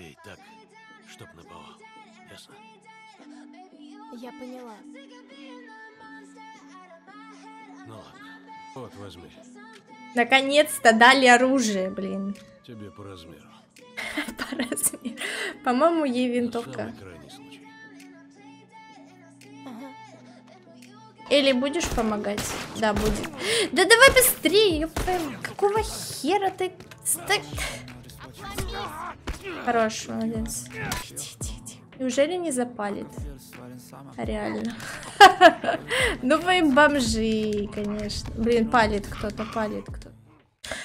Пей так, чтоб на полу. Ясно? Я поняла. Ну ладно. Вот, возьми. Наконец-то дали оружие, блин. Тебе по размеру. По размеру. По-моему, ей На винтовка. Ага. Или будешь помогать? Да, будет. Да давай быстрее, ёпта. Какого хера ты... ста- Хорош, молодец. Неужели не запалит? Реально. Ну вы бомжи, конечно. Блин, палит кто-то, палит кто-то.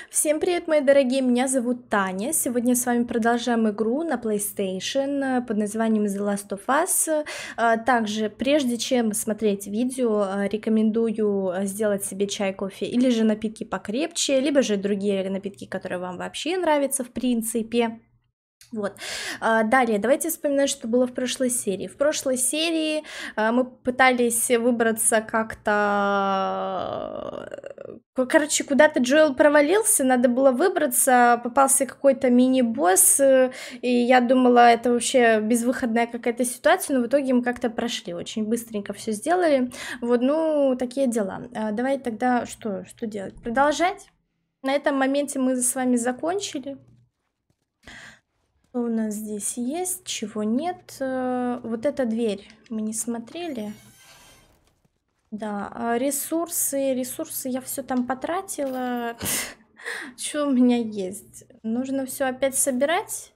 Всем привет, мои дорогие, меня зовут Таня. Сегодня с вами продолжаем игру на PlayStation под названием The Last of Us. А, Также, прежде чем смотреть видео, э, рекомендую сделать себе чай, кофе или же напитки покрепче, либо же другие напитки, которые вам вообще нравятся в принципе. Вот. А, Далее, давайте вспоминать, что было в прошлой серии. В прошлой серии а, мы пытались выбраться как-то... э, Короче, куда-то Джоэл провалился, надо было выбраться, попался какой-то мини-босс, э, и я думала, это вообще безвыходная какая-то ситуация, но в итоге мы как-то прошли, очень быстренько все сделали. Вот, ну, такие дела. А, Давай тогда что, что делать? Продолжать? На этом моменте мы с вами закончили. Что у нас здесь есть, чего нет. Э, Вот эта дверь мы не смотрели. Да, а ресурсы, ресурсы я все там потратила. Что у меня есть? Нужно все опять собирать.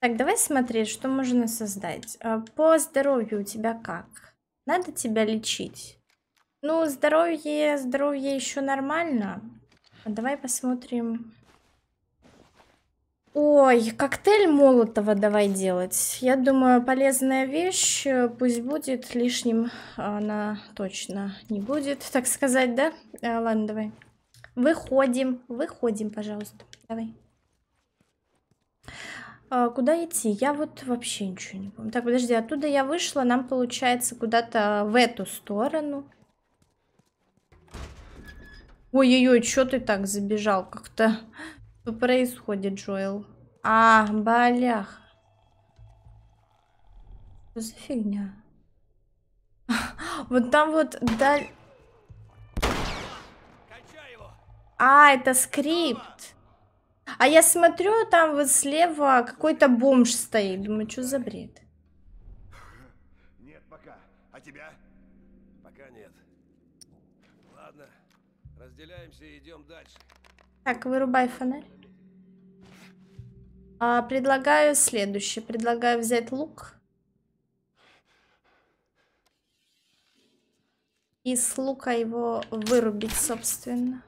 Так, давай смотреть, что можно создать. А, По здоровью у тебя как? Надо тебя лечить? Ну, здоровье, здоровье еще нормально. А Давай посмотрим. Ой, коктейль Молотова давай делать. Я думаю, полезная вещь, э, пусть будет лишним, она точно не будет, так сказать, да? А, ладно, давай. Выходим, выходим, пожалуйста. Давай. А, куда идти? Я вот вообще ничего не помню. Так, подожди, оттуда я вышла, нам получается куда-то в эту сторону. Ой-ой-ой, что ты так забежал как-то? Что происходит, Джоэл? А, балях. Что за фигня? Вот там вот даль... А, это скрипт. А я смотрю, там вот слева какой-то бомж стоит. Думаю, что за бред? Нет, пока. А тебя? Пока нет. Ладно. Разделяемся и идем дальше. Так, вырубай фонарь. А, предлагаю следующее. Предлагаю взять лук. И с лука его вырубить, собственно.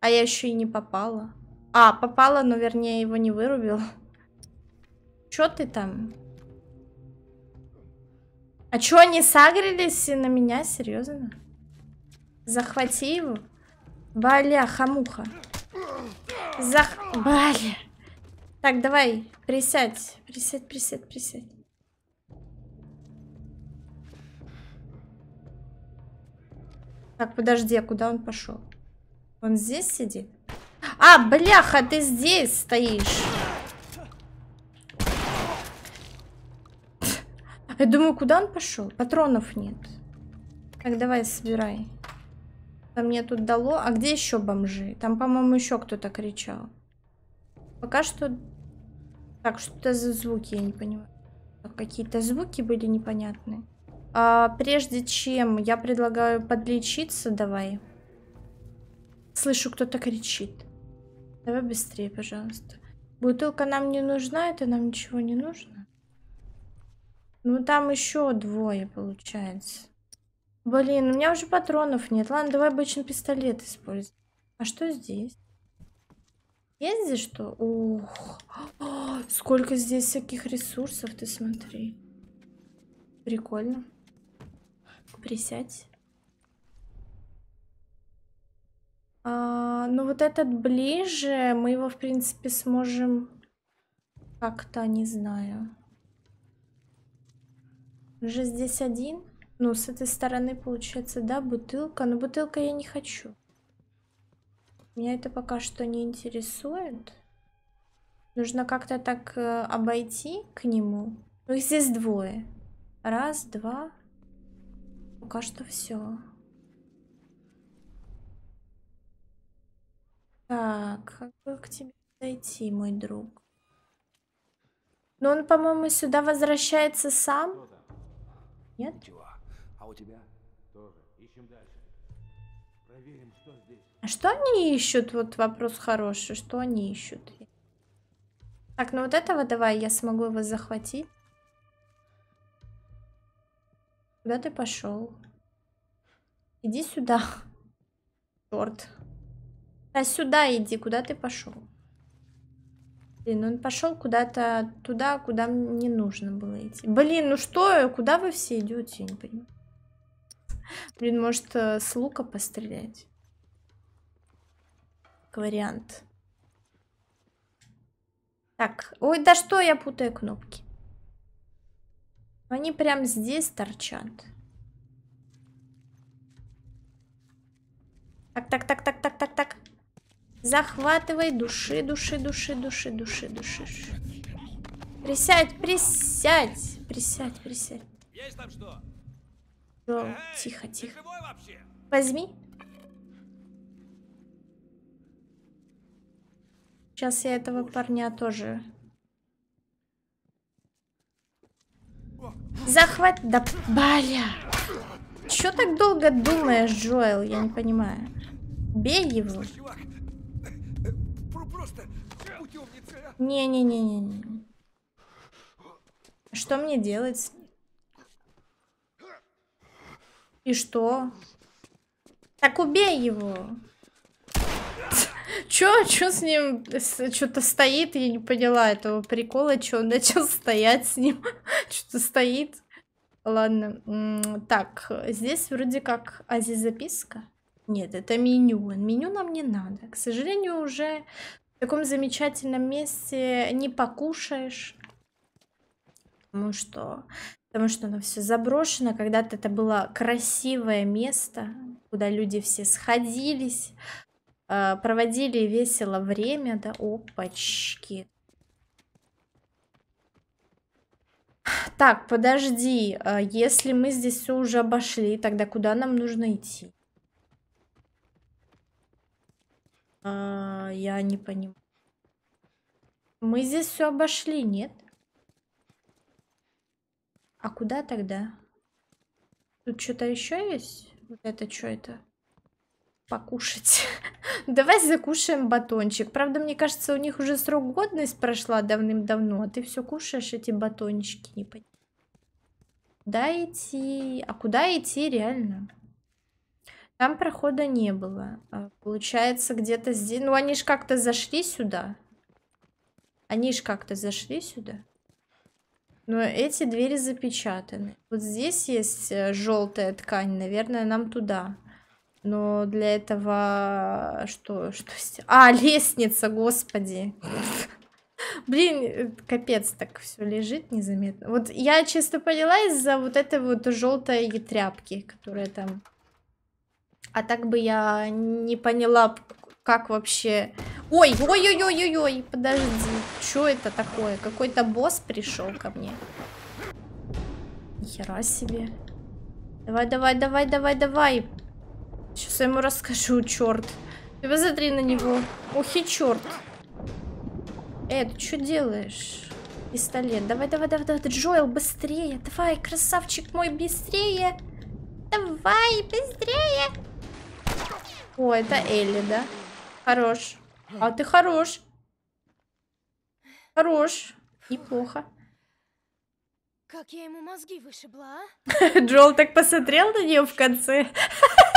А я еще и не попала. А, попала, но вернее его не вырубил. Чё ты там? А чё они сагрились на меня? Серьезно? Захвати его. Баля, хамуха. Зах... Баля. Так, давай, присядь. Присядь, присядь, присядь. Так, подожди, а куда он пошел? Он здесь сидит? А, бляха, ты здесь стоишь. Я думаю, куда он пошел? Патронов нет. Так, давай, собирай. Там мне тут дало. А где еще бомжи? Там, по-моему, еще кто-то кричал. Пока что... Так, что это за звуки, я не понимаю. Какие-то звуки были непонятные. А, прежде чем я предлагаю подлечиться, давай. Слышу, кто-то кричит. Давай быстрее, пожалуйста. Бутылка нам не нужна, это нам ничего не нужно. Ну, там еще двое, получается. Блин, у меня уже патронов нет. Ладно, давай обычный пистолет используем. А что здесь? Есть здесь что? Ух, О, сколько здесь всяких ресурсов, ты смотри. Прикольно. Присядь. А, ну вот этот ближе, мы его, в принципе, сможем как-то, не знаю. Уже здесь один. Ну, с этой стороны, получается, да, бутылка. Но бутылка я не хочу. Меня это пока что не интересует. Нужно как-то так э, обойти к нему. Ну, их здесь двое. Раз, два. Пока что все. Так, как бы к тебе дойти, мой друг? Но он, по-моему, сюда возвращается сам. Нет? Чего? А у тебя? Тоже. Ищем дальше. Проверим, что здесь. А что они ищут? Вот вопрос хороший. Что они ищут? Так, ну вот этого давай, я смогу его захватить. Куда ты пошел? Иди сюда. Черт. А сюда иди, куда ты пошел? Блин, он пошел куда-то туда, куда не нужно было идти. Блин, ну что, куда вы все идете, я не понимаю. Блин, может э, с лука пострелять? Как вариант. Так, ой, да что я путаю кнопки? Они прям здесь торчат. Так, так, так, так, так, так, так. Захватывай души, души, души, души, души, души. Присядь, присядь, присядь, присядь. Есть там что? Эй, тихо, тихо. Возьми. Сейчас я этого парня тоже. Захват... Да, бля. Чё так долго думаешь, Джоэл? Я не понимаю. Бей его. Чувак, про- просто путевница. Не-не-не-не. Что мне делать? И что? Так убей его. Чё, чё с ним? Что-то стоит, я не поняла этого прикола, чё он начал стоять с ним. Что-то стоит. Ладно. Так, здесь вроде как... А здесь записка? Нет, это меню. Меню нам не надо. К сожалению, уже в таком замечательном месте не покушаешь. Потому что, потому что оно все заброшено. Когда-то это было красивое место, куда люди все сходились, проводили весело время, да, опачки. Так, подожди, а если мы здесь все уже обошли, тогда куда нам нужно идти? А, я не понимаю. Мы здесь все обошли, нет? А куда тогда? Тут что-то еще есть? Вот это что это? Покушать. Давай закушаем батончик. Правда, мне кажется, у них уже срок годность прошла давным-давно, а ты все кушаешь эти батончики. Не понимаю. Куда идти? А куда идти реально? Там прохода не было. А, Получается, где-то здесь... Ну, они ж как-то зашли сюда. Они ж как-то зашли сюда. Но эти двери запечатаны. Вот здесь есть желтая ткань. Наверное, нам туда. Но для этого... Что? что А, лестница, господи. Блин, капец, так все лежит незаметно. Вот я чисто поняла из-за вот этой вот желтой тряпки, которая там а так бы я не поняла, как вообще... Ой, ой-ой-ой-ой-ой, подожди. Что это такое? Какой-то босс пришел ко мне. Нихера себе. Давай, давай, давай, давай, давай. Сейчас я ему расскажу, черт. Ты посмотри на него. Ох и черт. Эй, ты что делаешь? Пистолет. Давай, давай, давай, давай. Джоэл, быстрее. Давай, красавчик мой, быстрее. Давай, быстрее. О, это Элли, да? Хорош. А ты хорош. Хорош. Неплохо. Как я ему мозги вышибла, а? Джоэл так посмотрел на нее в конце.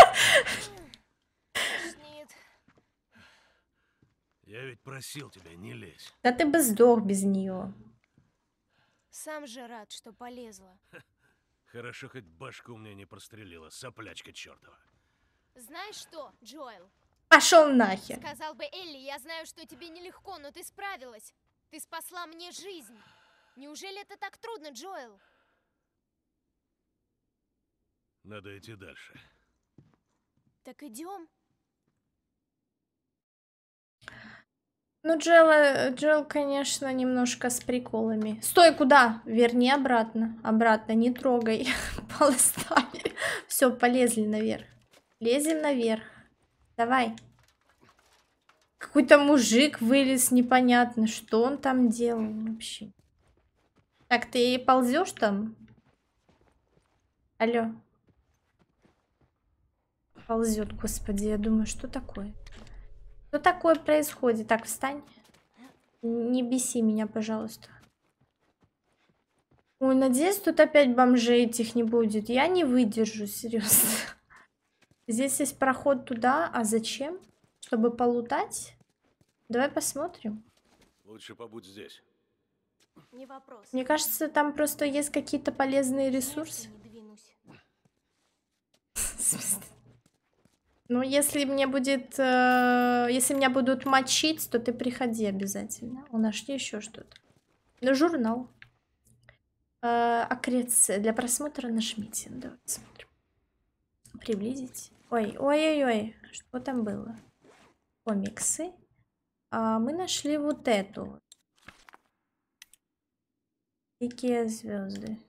Я ведь просил тебя не лезь. Да ты бы сдох без нее. Сам же рад, что полезла. Хорошо, хоть башку мне не прострелила, соплячка чертова. Знаешь что, Джоэл? Пошел нахер. Сказал бы Элли, я знаю, что тебе нелегко, но ты справилась. Ты спасла мне жизнь. Неужели это так трудно, Джоэл? Надо идти дальше. Так идем. Ну, Джел, Джел, конечно, немножко с приколами. Стой, куда? Верни обратно. Обратно, не трогай. Полостали. Все, полезли наверх. Лезем наверх. Давай. Какой-то мужик вылез, непонятно, что он там делал вообще. Так, ты ползешь там? Алло. Ползет, господи, я думаю, что такое? Что такое происходит? Так, встань. Не беси меня, пожалуйста. Ой, надеюсь, тут опять бомжей этих не будет. Я не выдержу, серьезно. Здесь есть проход туда. А зачем? Чтобы полутать? Давай посмотрим. Лучше побудь здесь. Не вопрос. Мне кажется, там просто есть какие-то полезные ресурсы. Ну, если мне будет... э, если меня будут мочить, то ты приходи обязательно. О, нашли еще что-то. Ну, журнал. Э, аккреция. Для просмотра нажмите. Ну, Давай смотрим. Приблизить. Ой, ой-ой-ой. Что там было? Комиксы. А, мы нашли вот эту. Дикие звезды.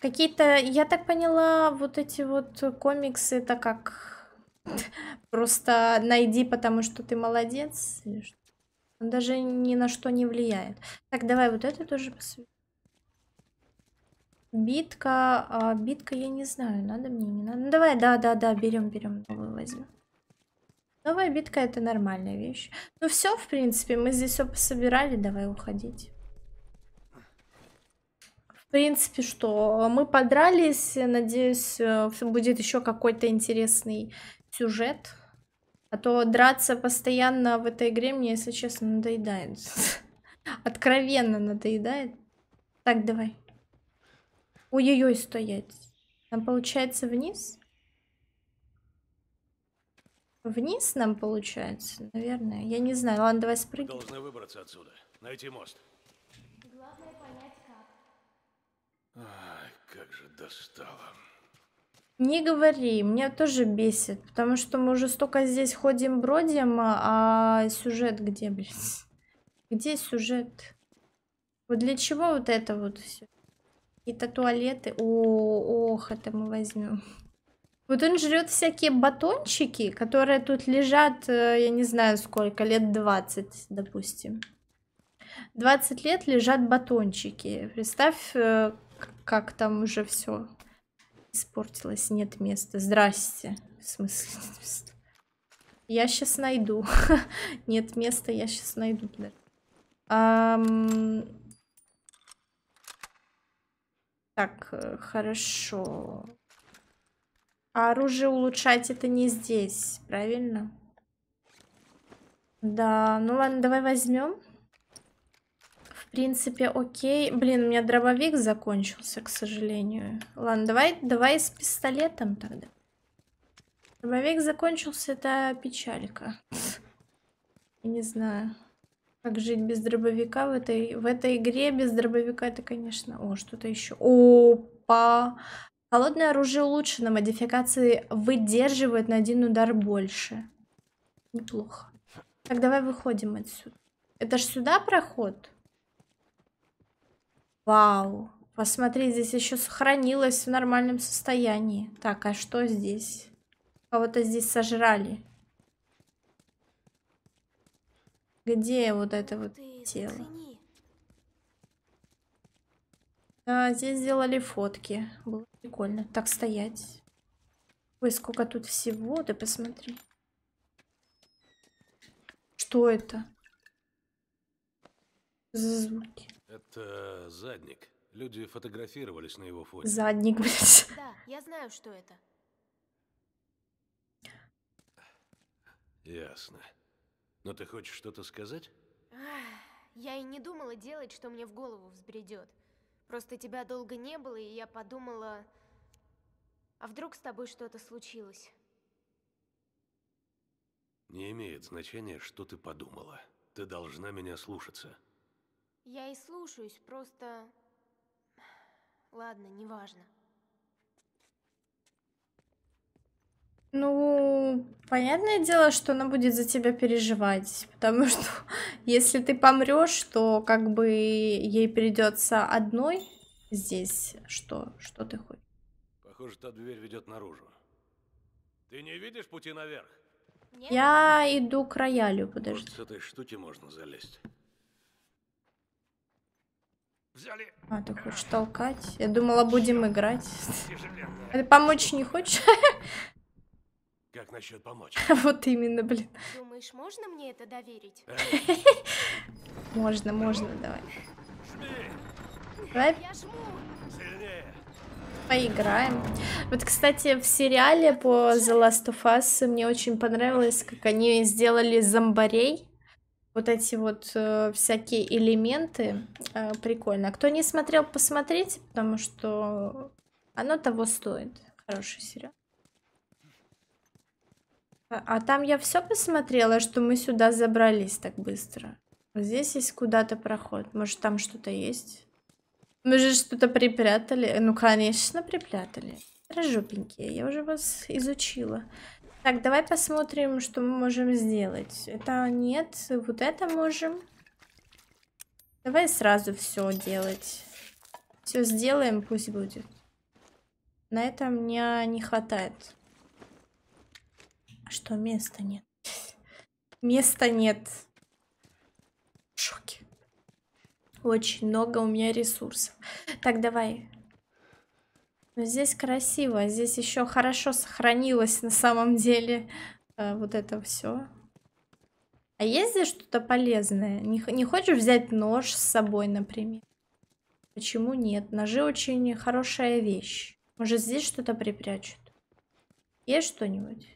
Какие-то, я так поняла, вот эти вот комиксы, это как просто найди, потому что ты молодец. Он даже ни на что не влияет. Так, давай вот это тоже посмотрим. Битка, а, битка, я не знаю, надо мне, не надо. Ну, давай, да, да, да, берем, берем, новую возьмем. Новая битка это нормальная вещь. Ну все, в принципе, мы здесь все пособирали, давай уходить. В принципе, что мы подрались, надеюсь, э, будет еще какой-то интересный сюжет. А то драться постоянно в этой игре мне, если честно, надоедает. Откровенно надоедает. Так, давай. Ой-ой-ой, стоять. Нам получается вниз? Вниз нам получается, наверное. Я не знаю. Ладно, давай спрыгнем. Должны выбраться отсюда. Найти мост. Главное понять, как. Ай, как же достало. Не говори, меня тоже бесит, потому что мы уже столько здесь ходим-бродим, а а сюжет где, блядь? Где сюжет? Вот для чего вот это вот все? Какие-то туалеты. О, ох, это мы возьмем. Вот он жрет всякие батончики, которые тут лежат, э, я не знаю сколько, лет 20, допустим. 20 лет лежат батончики. Представь, э, как там уже все испортилось, нет места. Здрасте. В смысле нет места? Я сейчас найду. Нет места, я сейчас найду. Ам, Так, э, хорошо. А оружие улучшать это не здесь, правильно? Да, ну ладно, давай возьмем. В принципе, окей. Блин, у меня дробовик закончился, к сожалению. Ладно, давай, давай с пистолетом тогда. Дробовик закончился, это печалька. Не знаю, как жить без дробовика в этой, в этой игре. Без дробовика это, конечно... О, что-то еще. Опа! Холодное оружие улучшено. Модификации выдерживает на один удар больше. Неплохо. Так, давай выходим отсюда. Это ж сюда проход? Вау. Посмотри, здесь еще сохранилось в нормальном состоянии. Так, а что здесь? Кого-то здесь сожрали. Где вот это вот Ты тело? Да, здесь сделали фотки. Было прикольно. Так стоять. Ой, сколько тут всего, ты посмотри. Что это? За звуки. Это задник. Люди фотографировались на его фоне. Задник, блядь. Да, я знаю, что это. Ясно. Но ты хочешь что-то сказать? Я и не думала делать, что мне в голову взбредет. Просто тебя долго не было, и я подумала... А вдруг с тобой что-то случилось? Не имеет значения, что ты подумала. Ты должна меня слушаться. Я и слушаюсь, просто... Ладно, неважно. Ну, Ну, понятное дело, что она будет за тебя переживать, потому что если ты помрешь, то как бы ей придется одной здесь. Что? Что ты хочешь? Похоже, та дверь ведет наружу. Ты не видишь пути наверх? Нет? Я иду к роялю, Может, подожди. с этой штуки можно залезть. Взяли! А, ты хочешь толкать? Я думала, будем играть. Ты помочь не хочешь? Как насчет помочь? Вот именно, блин. Думаешь, можно мне это доверить? Эй, Можно, можно, давай. Давай поиграем. Вот, кстати, в сериале по The Last of Us мне очень понравилось, как они сделали зомбарей. Вот эти вот э, всякие элементы. Э, прикольно. Кто не смотрел, посмотрите, потому что оно того стоит. Хороший сериал. А, а там я все посмотрела, что мы сюда забрались так быстро. Здесь есть куда-то проход. Может, там что-то есть? Мы же что-то припрятали. Ну, конечно, припрятали. Рожопенькие, я уже вас изучила. Так, давай посмотрим, что мы можем сделать. Это нет, вот это можем. Давай сразу все делать. Все сделаем, пусть будет. На это мне не хватает. А что, места нет? Места нет. В шоке. Очень много у меня ресурсов. Так, давай. Но здесь красиво. Здесь еще хорошо сохранилось на самом деле э, вот это все. А есть здесь что-то полезное? Не, не хочешь взять нож с собой, например? Почему нет? Ножи очень хорошая вещь. Может, здесь что-то припрячут? Есть что-нибудь?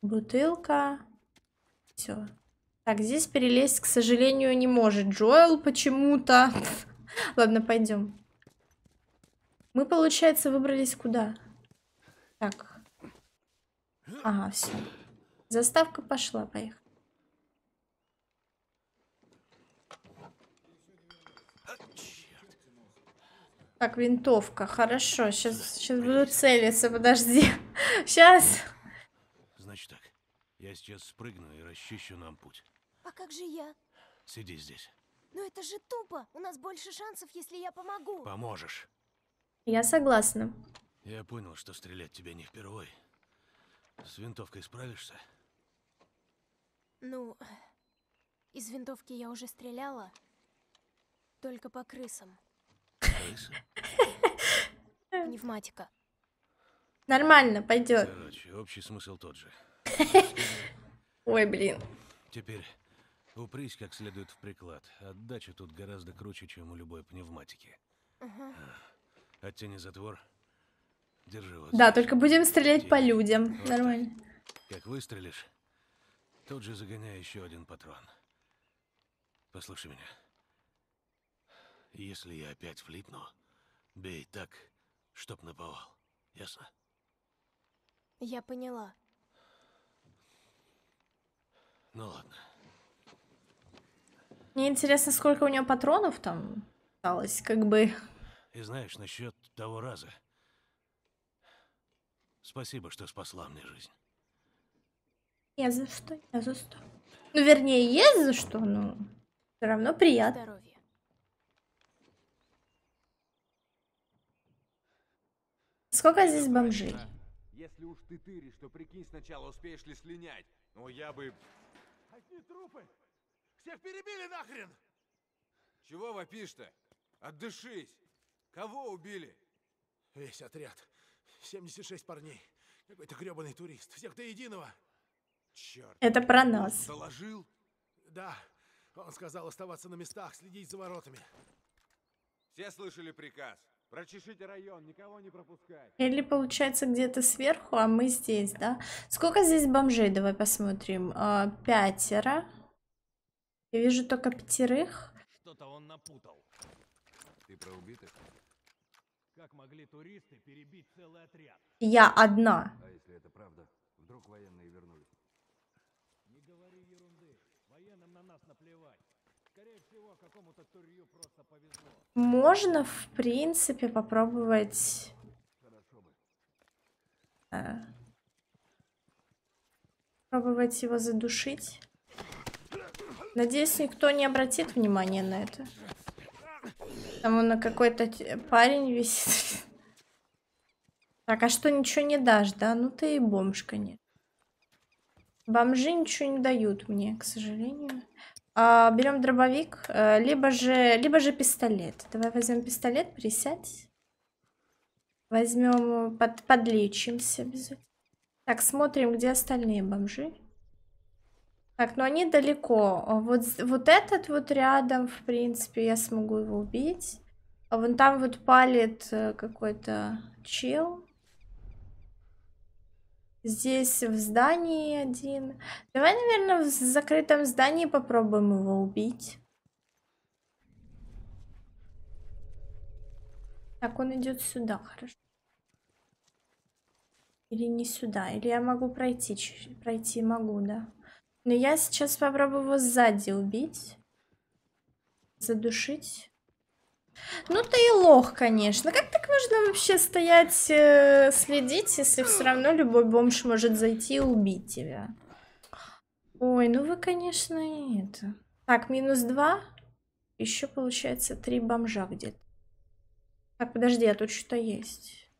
Бутылка. Все. Так, здесь перелезть, к сожалению, не может. Джоэл почему-то. Ладно, пойдем. Мы, получается, выбрались куда? Так. Ага, все. Заставка пошла, поехали. Так, винтовка. Хорошо, сейчас, сейчас буду целиться, подожди. Сейчас. Значит так, я сейчас спрыгну и расчищу нам путь. А как же я? Сиди здесь. Ну это же тупо. У нас больше шансов, если я помогу. Поможешь. Я согласна. Я понял, что стрелять тебе не впервой. С винтовкой справишься? Ну, из винтовки я уже стреляла. Только по крысам. Крысы? Пневматика. Нормально, пойдет. Короче, общий смысл тот же. Ой, блин. Теперь упрись как следует в приклад. Отдача тут гораздо круче, чем у любой пневматики. Ага. Оттяни затвор. Держи вот Да, только будем стрелять по людям. Вот Нормально. Как выстрелишь, тут же загоняй еще один патрон. Послушай меня. Если я опять влипну, бей так, чтоб наповал. Ясно? Я поняла. Ну ладно. Мне интересно, сколько у него патронов там осталось, как бы. И знаешь, насчет того раза. Спасибо, что спасла мне жизнь. Не за что, не за что. Ну, вернее, есть за что, но все равно приятно. Здоровье. Сколько здесь бомжей? Если уж ты тыришь, то прикинь сначала, успеешь ли слинять. Ну, я бы... Одни трупы! Всех перебили нахрен! Чего вопишь-то? Отдышись! Кого убили? Весь отряд. 76 парней. Какой-то гребаный турист. Всех до единого. Черт, Это про нас. доложил? Да, он сказал оставаться на местах, следить за воротами. Все слышали приказ? Прочешите район, никого не пропускать. Или получается где-то сверху, а мы здесь, да? Сколько здесь бомжей? Давай посмотрим. А, пятеро. Я вижу только пятерых. Что-то он напутал. Ты про убитых? Как могли туристы перебить целый отряд? Я одна. А если это правда? Вдруг военные вернулись? Не говори ерунды. Военным на нас наплевать. Скорее всего, какому-то турью просто повезло. Можно, в принципе, попробовать... Хорошо бы. э, Пробовать его задушить. Надеюсь, никто не обратит внимания на это. Там он на какой-то парень висит. Так, а что, ничего не дашь, да? Ну ты и бомж, конечно. Бомжи ничего не дают мне, к сожалению. А, берем дробовик, э, либо же, либо же пистолет. Давай возьмем пистолет, присядь. Возьмем, под, подлечимся. Так, смотрим, где остальные бомжи. Так, ну они далеко. А Вот, вот этот вот рядом, в принципе, я смогу его убить. А вон там вот палит э, какой-то чел. Здесь в здании один. Давай, наверное, в закрытом здании попробуем его убить. Так, он идет сюда, хорошо. Или не сюда. Или я могу пройти. Пройти могу, да. Но я сейчас попробую его сзади убить. Задушить. Ну ты и лох, конечно. Как так можно вообще стоять, э, следить, если все равно любой бомж может зайти и убить тебя? Ой, ну вы, конечно, и это. Так, минус два. Еще получается три бомжа где-то. Так, подожди, а тут что-то есть.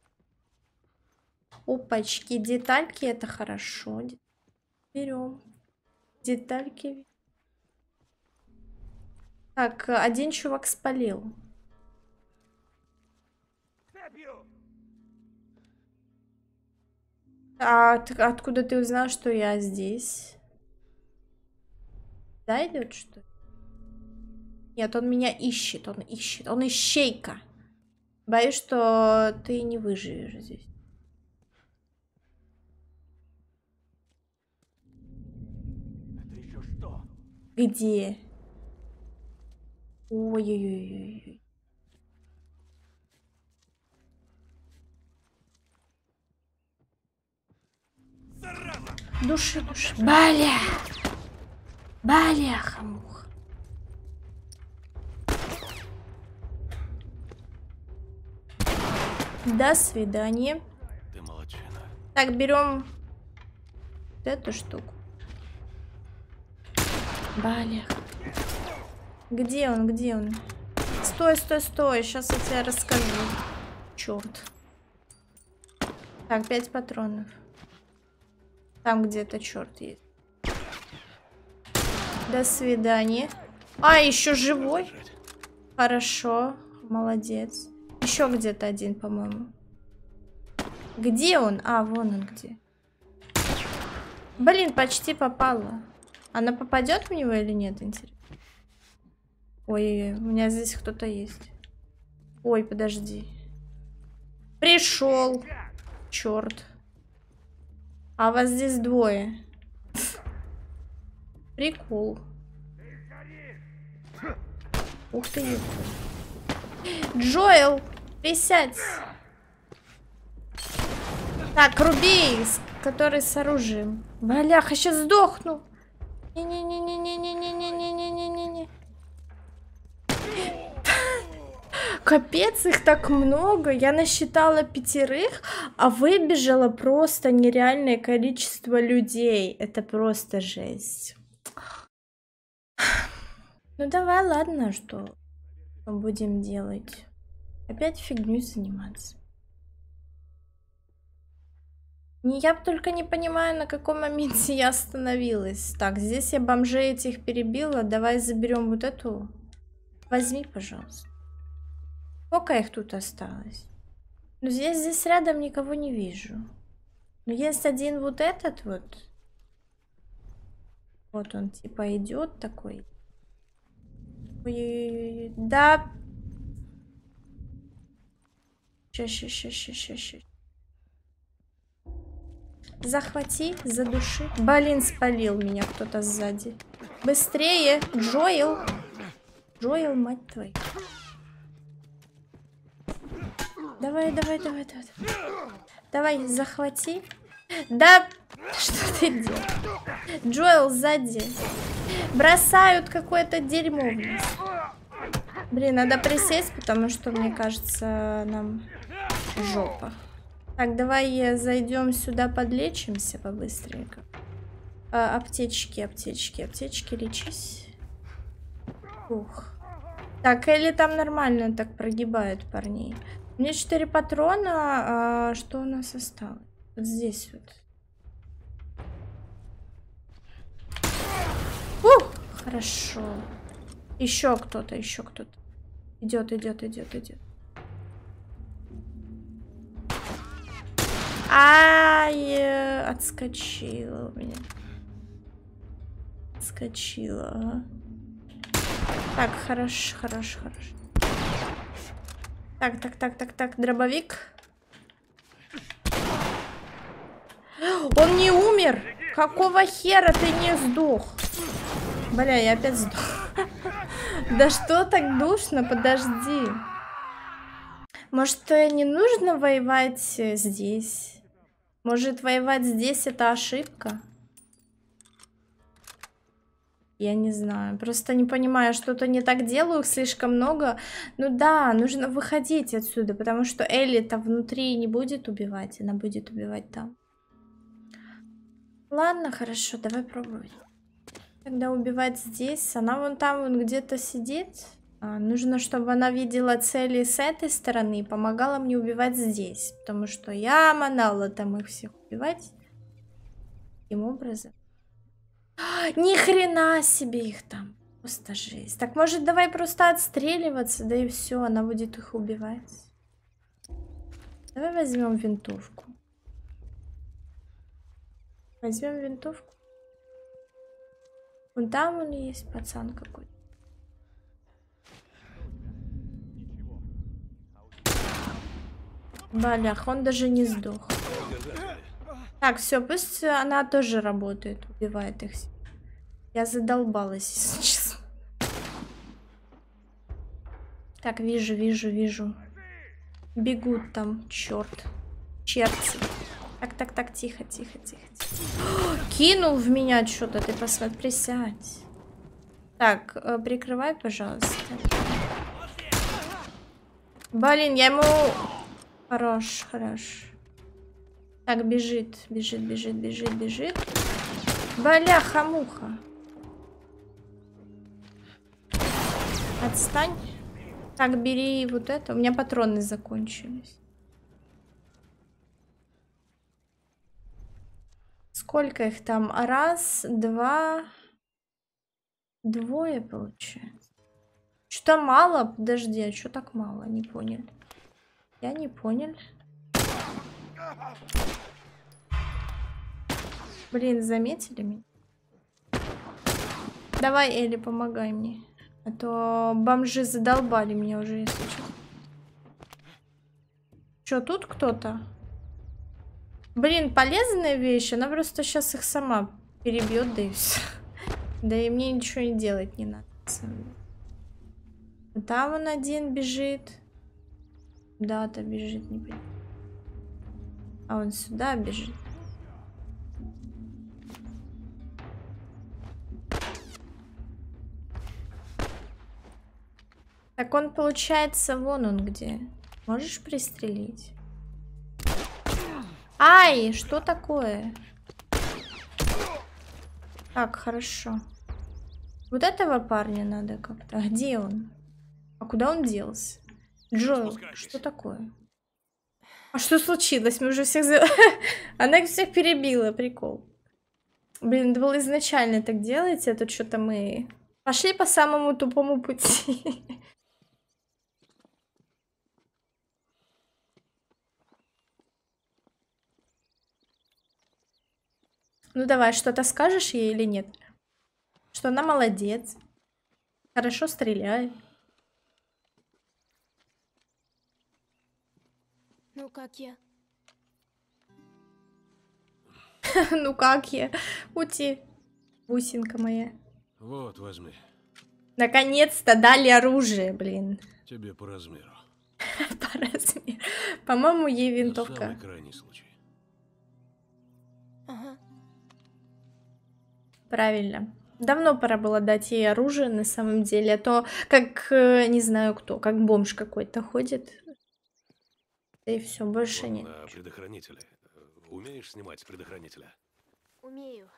Опачки, детальки, это хорошо. Берем. Детальки. Так, один чувак спалил. А от- откуда ты узнал, что я здесь? Да, идет что? ли? Нет, он меня ищет, он ищет, он ищейка. Боюсь, что ты не выживешь здесь. Где? Ой-ой-ой. Души, души. Баля! Баляха, муха. До свидания. Так, берем вот эту штуку. Балях. Где он? Где он? Стой, стой, стой. Сейчас я тебе расскажу. Черт. Так, пять патронов. Там где-то черт есть. До свидания. А, еще живой? Хорошо. Молодец. Еще где-то один, по-моему. Где он? А, вон он где. Блин, почти попала. Она попадет в него или нет, интересно? Ой, у меня здесь кто-то есть. Ой, подожди. Пришел. Черт. А вас здесь двое. Прикол. Ух ты. Джоэл, присядь. Так, руби, который с оружием. Бляха, сейчас сдохну. Не-не-не-не-не-не-не-не-не-не-не-не. Капец, их так много. Я насчитала пятерых, а выбежало просто нереальное количество людей. Это просто жесть. Ну давай, ладно, что будем делать? Опять фигню заниматься. Я только не понимаю, на каком моменте я остановилась. Так, здесь я бомжей этих перебила. Давай заберем вот эту. Возьми, пожалуйста. Сколько их тут осталось? Ну, здесь, здесь рядом никого не вижу. Но есть один вот этот вот. Вот он типа идет такой. Ой-ой-ой. Да. Ща, ща, ща, ща, ща. Захвати, задуши. Блин, спалил меня кто-то сзади. Быстрее, Джоэл. Джоэл, мать твою. Давай, давай, давай, давай. Давай, захвати. Да, что ты делаешь? Джоэл сзади. Бросают какое-то дерьмо вниз. Блин, надо присесть, потому что, мне кажется, нам жопа. Так, давай э, зайдем сюда, подлечимся побыстренько. А, аптечки, аптечки, аптечки, лечись. Ух. Так, Элли там нормально так прогибает парней. У меня 4 патрона. А что у нас осталось? Вот здесь вот. Ух, хорошо. Еще кто-то, еще кто-то. Идет, идет, идет, идет. Ай, отскочила у меня. Отскочила. ага. Так, хорош, хорош, хорош. Так, так, так, так, так, дробовик. Он не умер! Какого хера ты не сдох? Бля, я опять сдох. Да что так душно? Подожди. Может, э, не нужно воевать э, здесь? Может, воевать здесь это ошибка? Я не знаю. Просто не понимаю, что-то не так делаю, их слишком много. Ну да, нужно выходить отсюда, потому что Элли-то внутри не будет убивать, она будет убивать там. Ладно, хорошо, давай пробовать. Тогда убивать здесь. Она вон там вон где-то сидит. А, нужно, чтобы она видела цели с этой стороны и помогала мне убивать здесь. Потому что я манала там их всех убивать. Таким образом. А, Ни хрена себе их там. Просто жесть. Так может давай просто отстреливаться, да и все, она будет их убивать. Давай возьмем винтовку. Возьмем винтовку. Вон там он есть пацан какой-то. Балях, он даже не сдох. Так, все, пусть она тоже работает, убивает их. Я задолбалась, если честно. Так, вижу, вижу, вижу. Бегут там, черт. Черти. Так, так, так, тихо, тихо, тихо. тихо. Кинул в меня что-то, ты посмотри, присядь. Так, э, прикрывай, пожалуйста. Блин, я ему... Хорош, хорош. Так, бежит, бежит, бежит, бежит, бежит. Бляха-муха. Отстань. Так, бери вот это. У меня патроны закончились. Сколько их там? Раз, два, двое получается. Что-то мало? Подожди, а что так мало? Не понял. Я не понял. Блин, заметили меня? Давай, Элли, помогай мне. А то бомжи задолбали меня уже, если что. Что, тут кто-то? Блин, полезная вещь. Она просто сейчас их сама перебьет, да и все. Да и мне ничего не делать не надо. Там он один бежит. Куда-то бежит, не понимаю. А он сюда бежит. Так он, получается, вон он где. Можешь пристрелить? Ай, что такое? Так, хорошо. Вот этого парня надо как-то. А где он? А куда он делся? Спускайтесь. что такое? А что случилось? Мы уже всех... за- Она их всех перебила, прикол. Блин, надо было изначально так делать, а тут что-то мы... Пошли по самому тупому пути. Ну давай, что-то скажешь ей или нет? Что она молодец. Хорошо стреляет. Ну как я? Ну как я? Ути, бусинка моя. Вот, возьми. Наконец-то дали оружие, блин. Тебе по размеру. По размеру. По-моему, ей винтовка. самый крайний случай. Ага. Правильно. Давно пора было дать ей оружие, на самом деле. А то, как, э, не знаю кто, как бомж какой-то ходит. Да и все, больше нет. на предохранителе. Э, Умеешь снимать с предохранителя? Умею.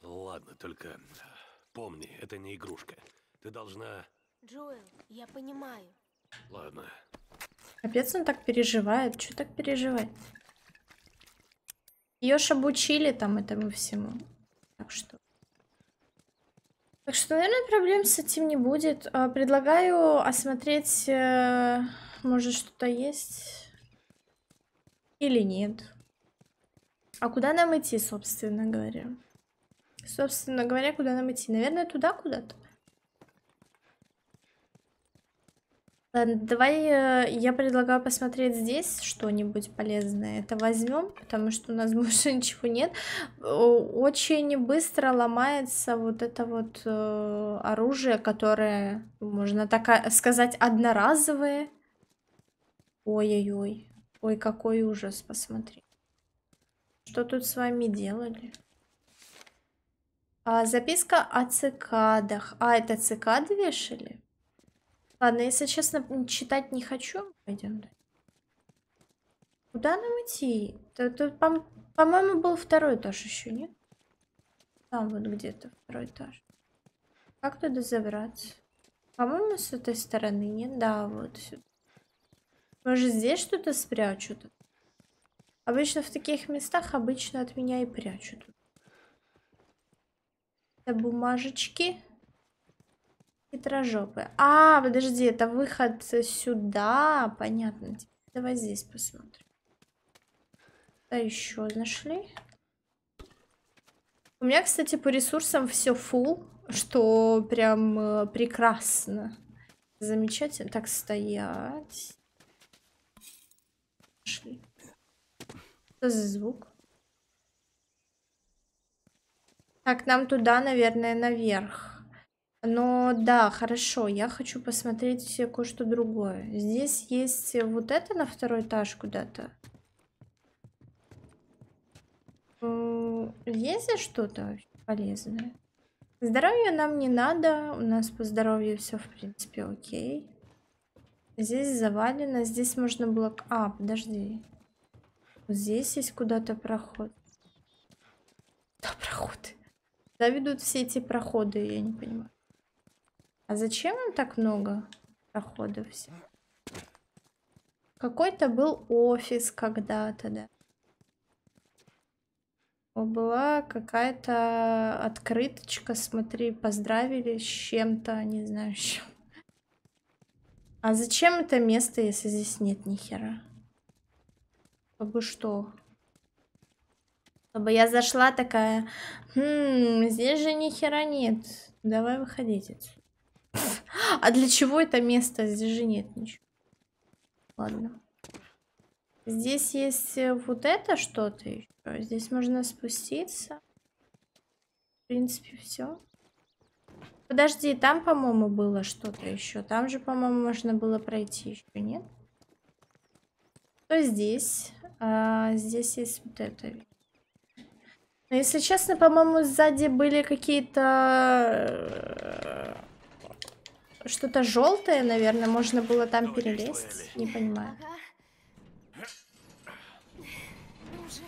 Ладно, только помни, это не игрушка. Ты должна... Джоэл, я понимаю. Ладно. Капец, он так переживает. Что так переживать? Ее ж обучили там этому всему. Так что... Так что, наверное, проблем с этим не будет. А, Предлагаю осмотреть, э, может, что-то есть или нет. А куда нам идти, собственно говоря? Собственно говоря, куда нам идти? Наверное, туда куда-то. Ладно, давай э, я предлагаю посмотреть здесь что-нибудь полезное. Это возьмем, потому что у нас больше ничего нет. Очень быстро ломается вот это вот э, оружие, которое, можно так а- сказать, одноразовое. Ой-ой-ой. Ой, какой ужас, посмотри. Что тут с вами делали? А, записка о цикадах. А, это цикады вешали? Ладно, если честно, читать не хочу. Пойдем. Куда нам идти? Тут, по- по-моему, был второй этаж еще, нет? Там вот где-то второй этаж. Как туда забраться? По-моему, с этой стороны, нет? Да, вот сюда. Может, здесь что-то спрячут? Обычно в таких местах обычно от меня и прячут. Это бумажечки. Хитрожопые. А, подожди, это выход сюда. Понятно. Давай здесь посмотрим. А еще нашли? У меня, кстати, по ресурсам все full, что прям э, прекрасно. Замечательно. Так, стоять. Нашли. Что за звук? Так, нам туда, наверное, наверх. Но да, хорошо, я хочу посмотреть кое-что другое. Здесь есть вот это на второй этаж куда-то. Есть здесь что-то полезное? Здоровье нам не надо, у нас по здоровью все в принципе окей. Здесь завалено, здесь можно было... А, подожди. Здесь есть куда-то проход. Да, проходы. Куда ведут все эти проходы, я не понимаю. А зачем им так много проходов? все? Какой-то был офис когда-то, да. Была какая-то открыточка, смотри, поздравили с чем-то, не знаю, с чем. А зачем это место, если здесь нет ни хера? Чтобы что? Чтобы я зашла такая, «Хм, здесь же ни хера нет. Давай выходить отсюда. А для чего это место? Здесь же нет ничего. Ладно. Здесь есть э, вот это что-то еще. Здесь можно спуститься. В принципе, все. Подожди, там, по-моему, было что-то еще. Там же, по-моему, можно было пройти еще, нет? Что здесь? А, здесь есть вот это. Но, если честно, по-моему, сзади были какие-то... э, Что-то желтое, наверное. Можно было там перелезть. Не понимаю. Ага. Ну же.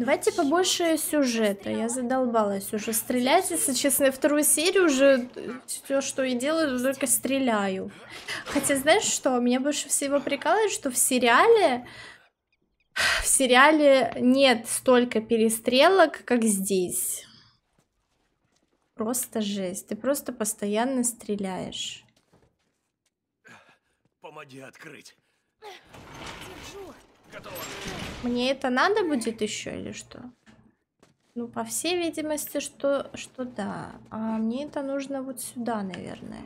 Давайте побольше сюжета. Я задолбалась уже стрелять. Если честно, вторую серию уже все, что я делаю, только стреляю. Хотя, знаешь что, меня больше всего прикалывает, что в сериале в сериале нет столько перестрелок, как здесь. Просто жесть. Ты просто постоянно стреляешь. Помоги открыть. Мне это надо будет еще или что? Ну, по всей видимости, что, что да. А мне это нужно вот сюда, наверное.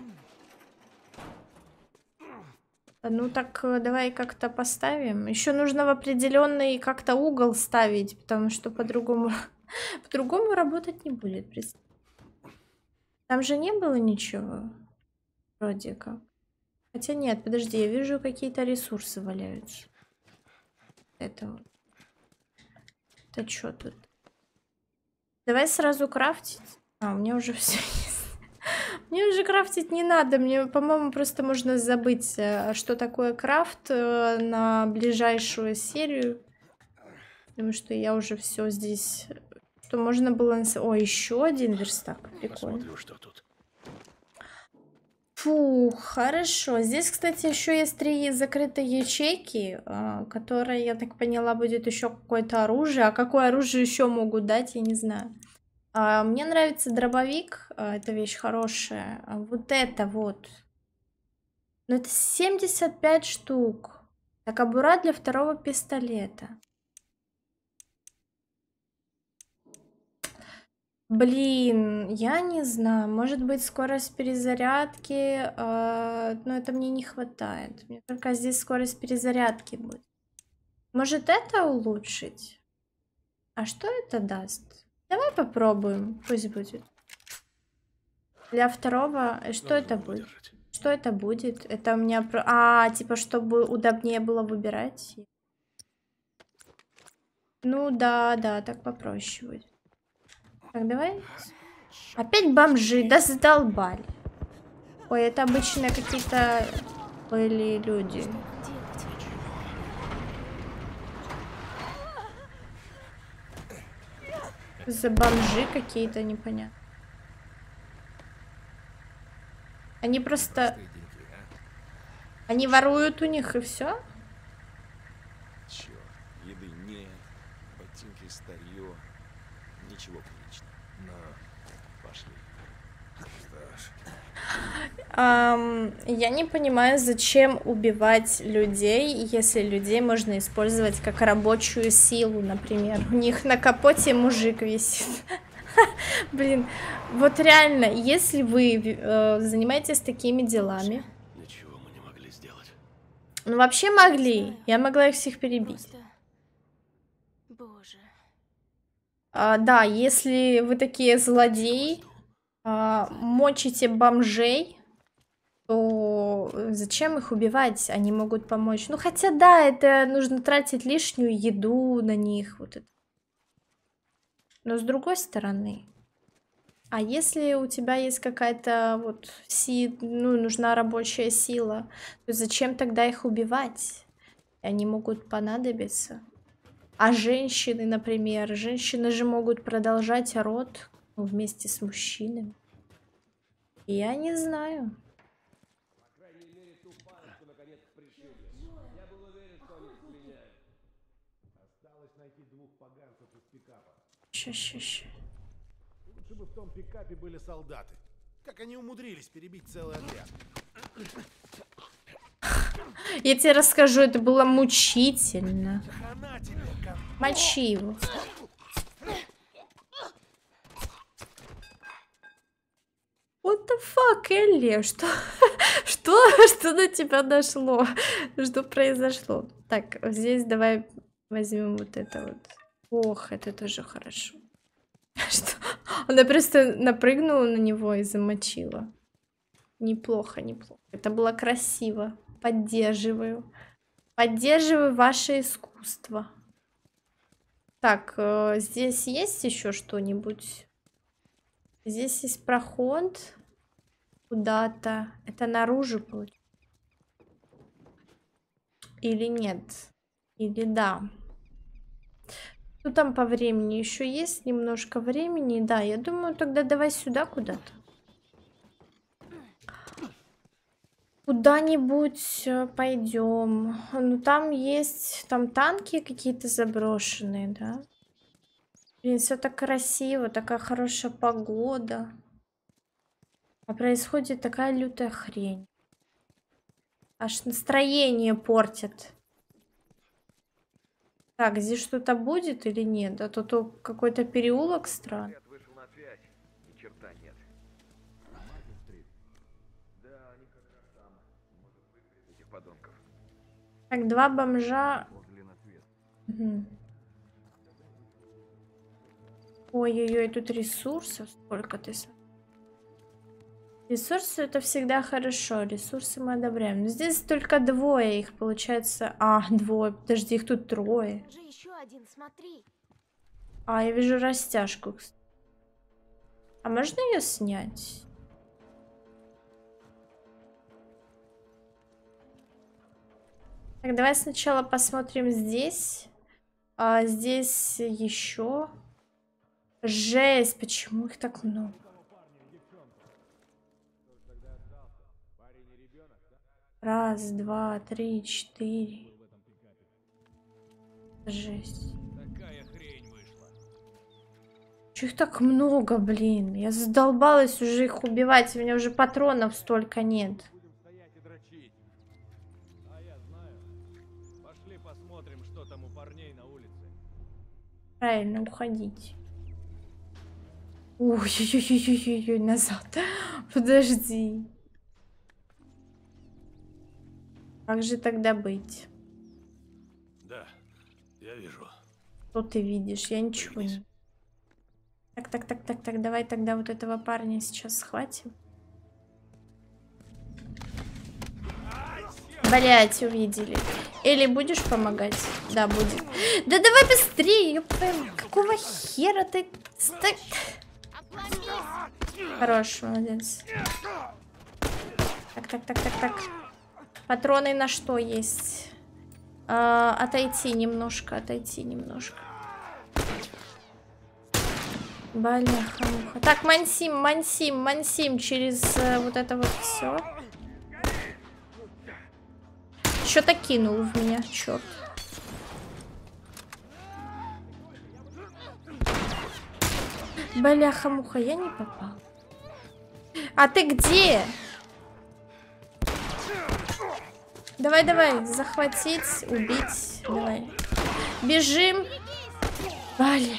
Ну так э, давай как-то поставим. Еще нужно в определенный как-то угол ставить, потому что по-другому по-другому работать не будет. Там же не было ничего. Вроде как. Хотя нет, подожди, я вижу какие-то ресурсы валяются. Это вот. Это что тут? Давай сразу крафтить. А, меня уже все. Мне уже крафтить не надо. Мне, по-моему, просто можно забыть, э, что такое крафт э, на ближайшую серию. Потому что я уже все здесь Что можно было... О, еще один верстак. Прикольно. Посмотрю, что тут. Фу, хорошо. Здесь, кстати, еще есть три закрытые ячейки, а, которые, я так поняла, будет еще какое-то оружие. А какое оружие еще могут дать, я не знаю. А, Мне нравится дробовик, а, это вещь хорошая. А Вот это вот. Ну, это 75 штук. Так, кобура для второго пистолета. Блин, я не знаю. Может быть, скорость перезарядки. э, но это мне не хватает. Мне только здесь скорость перезарядки будет. Может, это улучшить? А что это даст? Давай попробуем. Пусть будет. Для второго. э, Что это будет? выдержать. Что это будет? Это у меня... А, типа, чтобы удобнее было выбирать? Ну да, да, так попроще будет. Так, давай. Опять бомжи, да задолбали. Ой, это обычно какие-то были люди. За бомжи какие-то непонятно. Они просто... Они воруют у них и все? Черт, еды нет, ботинки старье, ничего приличного. Но пошли. Ам, я не понимаю, зачем убивать людей, если людей можно использовать как рабочую силу, например. У них на капоте мужик висит. Блин, вот реально, если вы э, занимаетесь такими делами, Ничего мы не могли сделать. ну вообще могли, я могла их всех перебить. Просто... Боже. А, да, если вы такие злодеи, а, мочите бомжей, то зачем их убивать? Они могут помочь. Ну, хотя да, это нужно тратить лишнюю еду на них. Вот это. Но с другой стороны, а если у тебя есть какая-то вот си... ну, нужна рабочая сила, то зачем тогда их убивать? Они могут понадобиться. А женщины, например, женщины же могут продолжать род ну, вместе с мужчинами. Я не знаю. Ща, ща, ща. Лучше бы в том пикапе были солдаты. Как они умудрились перебить целый отряд? Я тебе расскажу, это было мучительно. Мочи его. What the fuck, Элли? Что? Что? Что на тебя нашло? Что произошло? Так, здесь давай возьмем вот это вот. Ох, это тоже хорошо. Что? Она просто напрыгнула на него и замочила. Неплохо, неплохо. Это было красиво. Поддерживаю. Поддерживаю ваше искусство. Так, э, здесь есть еще что-нибудь? Здесь есть проход куда-то. Это наружу получается. Или нет? Или да? Ну там по времени еще есть немножко времени. Да, я думаю, тогда давай сюда куда-то. Куда-нибудь э, пойдем. Ну там есть, там танки какие-то заброшенные, да? Блин, все так красиво, такая хорошая погода. А происходит такая лютая хрень. Аж настроение портит. Так, здесь что-то будет или нет? А то тут какой-то переулок подонков. Так, два бомжа. Мгм. Ой-ой-ой, тут ресурсов сколько ты... с- Ресурсы это всегда хорошо, ресурсы мы одобряем. Но здесь только двое их получается. А, двое, подожди, их тут трое. Один. А, я вижу растяжку. А можно ее снять? Так, давай сначала посмотрим здесь. А, здесь еще Жесть, почему их так много? Раз, два, три, четыре. Жесть. Такая хрень вышла. Чё их так много, блин? Я задолбалась уже их убивать, у меня уже патронов столько нет. Правильно, уходить. Ой-ой-ой-ой-ой, назад. Подожди. Как же тогда быть? Да, я вижу. Что ты видишь? Я ничего не... Так, так, так, так, так, давай тогда вот этого парня сейчас схватим. Блять, увидели. Или будешь помогать? Да, будет. Да давай быстрее, Какого хера ты... Хорош, молодец. Так, так, так, так, так. Патроны на что есть? А, отойти немножко, отойти немножко. Бляха-муха. Так, Мансим, Мансим, Мансим через э, вот это вот все. Что-то кинул в меня, черт. Бляха-муха, я не попал. А ты где? Давай, давай, захватить, убить. Давай. Бежим. Валя.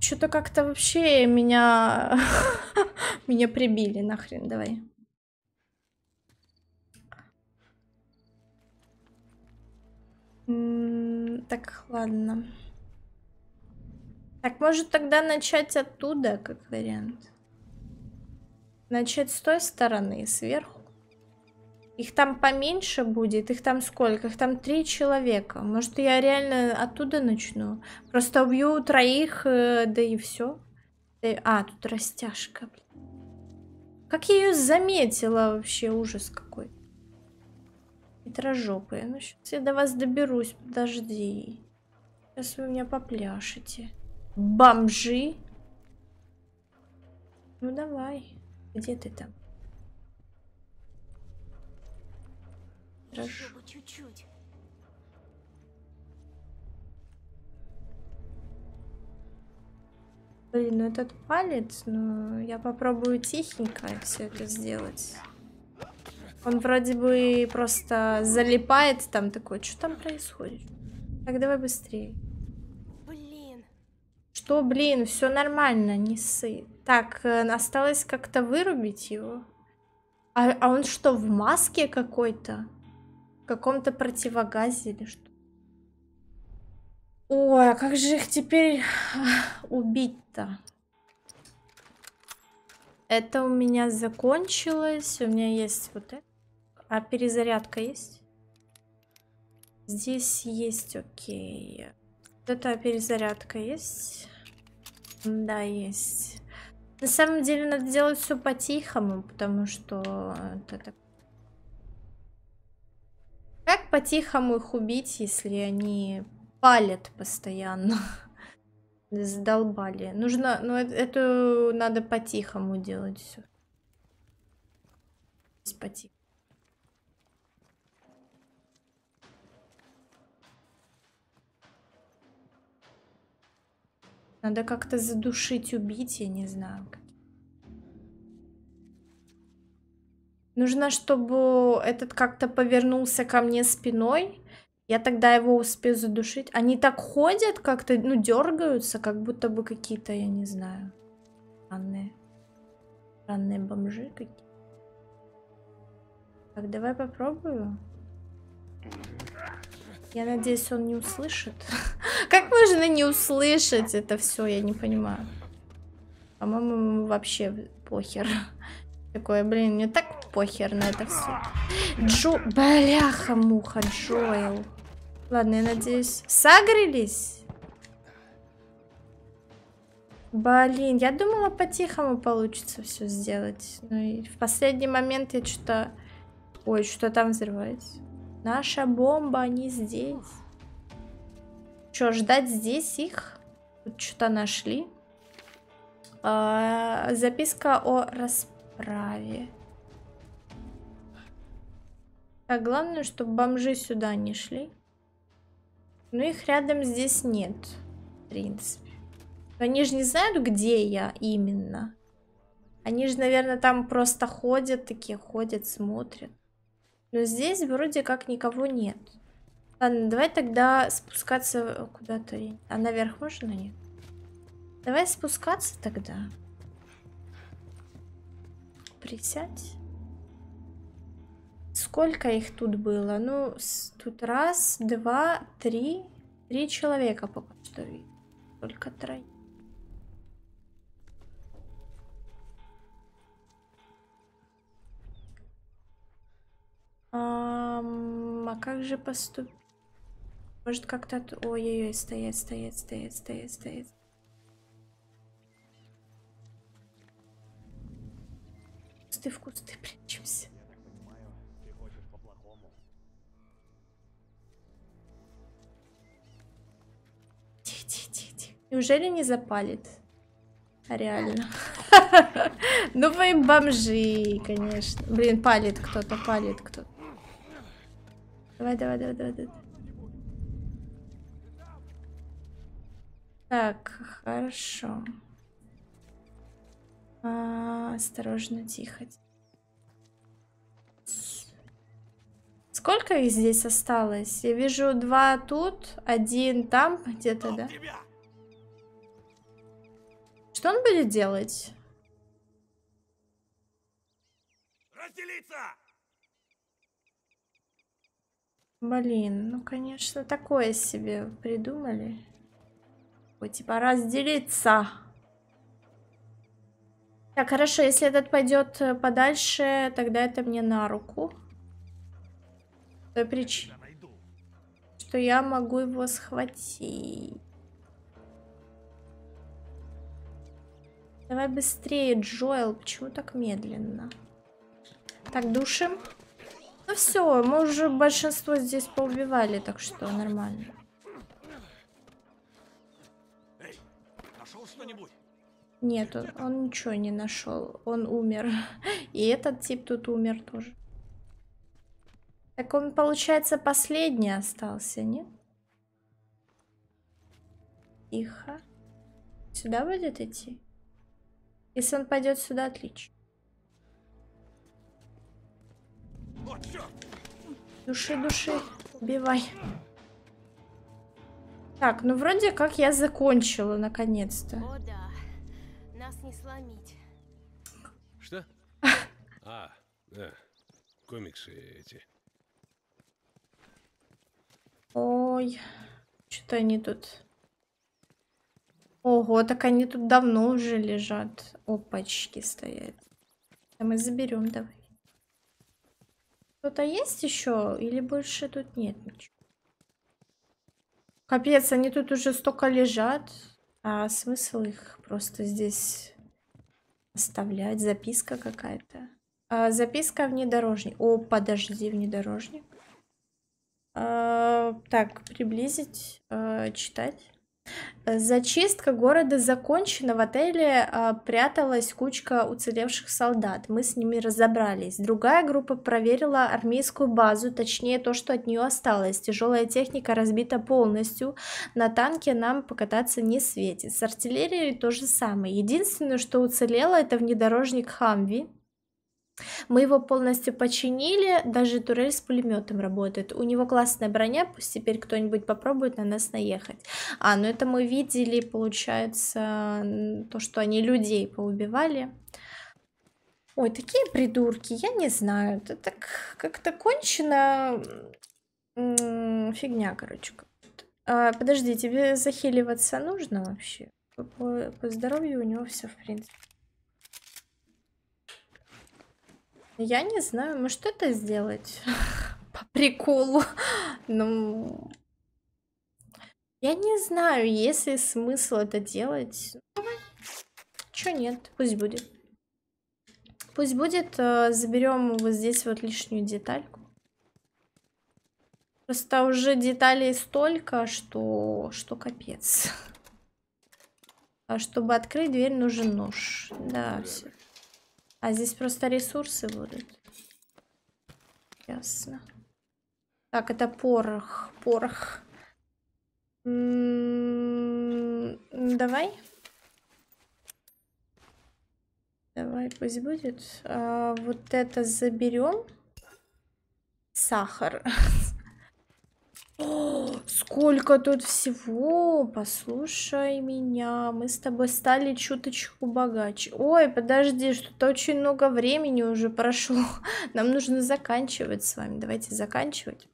Что-то как-то вообще меня... меня прибили нахрен, давай. Так, ладно. Так, может тогда начать оттуда, как вариант. Начать с той стороны, сверху. Их там поменьше будет, их там сколько? Их там три человека. Может, я реально оттуда начну? Просто убью троих, э, да и все. А, тут растяжка. Как я ее заметила вообще, ужас какой. Хитрожопые. Ну, сейчас я до вас доберусь, подожди. Сейчас вы меня попляшете. Бомжи. Ну, давай. Где ты там? Хорошо. Еще бы чуть-чуть. Блин, ну этот палец, ну я попробую тихенько все это сделать. Он вроде бы просто залипает там такой, что там происходит? Так, давай быстрее. Блин. Что, блин, все нормально, не ссы. Так, э, осталось как-то вырубить его. А, а он что, в маске какой-то? В каком-то противогазе или что? Ой, а как же их теперь убить-то? Это у меня закончилось. У меня есть вот это. А перезарядка есть? Здесь есть, окей. Вот это перезарядка есть? Да, есть. На самом деле надо делать все по-тихому, потому что это так- по-тихому их убить, если они палят постоянно? Задолбали. Нужно, ну э- эту надо по-тихому делать все. По-тихому. Надо как-то задушить, убить, я не знаю. Нужно, чтобы этот как-то повернулся ко мне спиной. Я тогда его успею задушить. Они так ходят, как-то, ну, дергаются, как будто бы какие-то, я не знаю, странные, странные бомжи какие. Так, давай попробую. Я надеюсь, он не услышит. Как можно не услышать это все, я не понимаю. По-моему, ему вообще похер. Такое, блин, мне так похер на это все. Джо... Бляха-муха, Джоэл. Ладно, я надеюсь... Сагрились? Блин, я думала, по-тихому получится все сделать. Но и в последний момент я что-то... Ой, что там взрывается? Наша бомба, они здесь. Что, ждать здесь их? Тут что-то нашли. А, записка о расправе. Так, главное, чтобы бомжи сюда не шли. Но их рядом здесь нет, в принципе. Они же не знают, где я именно. Они же, наверное, там просто ходят, такие ходят, смотрят. Но здесь вроде как никого нет. Ладно, давай тогда спускаться куда-то. А наверх можно нет? Давай спускаться тогда. Присядь. Сколько их тут было? Ну, тут раз, два, три. Три человека пока что видно. Только трое. Ам, а как же поступить? Может как-то... Ой-ой-ой, стоять, стоять, стоять, стоять, стоять. Кусты в кусты прячемся. Неужели не запалит? А реально. Ну вы бомжи, конечно. Блин, палит кто-то, палит кто-то. Давай, давай, давай, давай, давай. Так, хорошо. А, осторожно, тихо. Сколько их здесь осталось? Я вижу два тут, один там где-то, да? Что он будет делать? Разделиться! Блин, ну конечно, такое себе придумали. Ой, типа разделиться. Так, хорошо, если этот пойдет э, подальше, тогда это мне на руку. Той причине, что я могу его схватить. Давай быстрее, Джоэл, почему так медленно? Так, душим. Ну все, мы уже большинство здесь поубивали, так что нормально. Эй, нашел что-нибудь? Нет, он, он ничего не нашел. Он умер. И этот тип тут умер тоже. Так он, получается, последний остался, нет? Тихо. Сюда будет идти? Если он пойдет сюда, отлично. Души, души, убивай. Так, ну вроде как я закончила наконец-то. Нас не сломить. Что? А, да. Комиксы эти. Ой, что-то они тут. Ого, так они тут давно уже лежат. Опачки стоят. А мы заберем, давай. Кто-то есть еще? Или больше тут нет ничего? Капец, они тут уже столько лежат. А смысл их просто здесь оставлять? Записка какая-то. А, записка внедорожник. О, подожди, внедорожник. А, так, приблизить, а, читать. Зачистка города закончена. В отеле а, пряталась кучка уцелевших солдат. Мы с ними разобрались. Другая группа проверила армейскую базу, точнее то, что от нее осталось. Тяжелая техника разбита полностью. На танке нам покататься не светит. С артиллерией то же самое. Единственное, что уцелело, это внедорожник Хамви. Мы его полностью починили, даже турель с пулеметом работает. У него классная броня, пусть теперь кто-нибудь попробует на нас наехать. А, ну это мы видели, получается, то, что они людей поубивали. Ой, такие придурки, я не знаю, это так как-то кончено. Фигня, короче. А, подожди, тебе захиливаться нужно вообще? По- по здоровью у него все в принципе. Я не знаю, может это сделать по приколу. Ну, я не знаю, есть ли смысл это делать. Чё нет, пусть будет. Пусть будет, э, заберем вот здесь вот лишнюю детальку. Просто уже деталей столько, что, что капец. А чтобы открыть дверь, нужен нож. Да, всё. А здесь просто ресурсы будут. Ясно. Так, это порох. Порох. М, Давай. Давай, пусть будет. А, вот это заберем. Сахар. Сколько тут всего! Послушай меня, мы с тобой стали чуточку богаче. Ой, подожди, что-то очень много времени уже прошло. Нам нужно заканчивать с вами. Давайте заканчивать.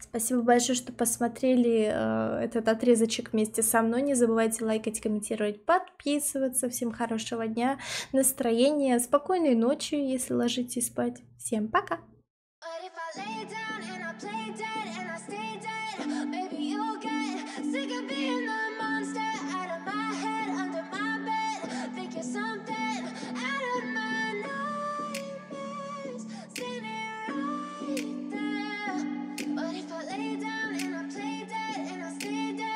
Спасибо большое, что посмотрели э, этот отрезочек вместе со мной. Не забывайте лайкать, комментировать, подписываться. Всем хорошего дня, настроения, спокойной ночи, если ложитесь спать. Всем пока!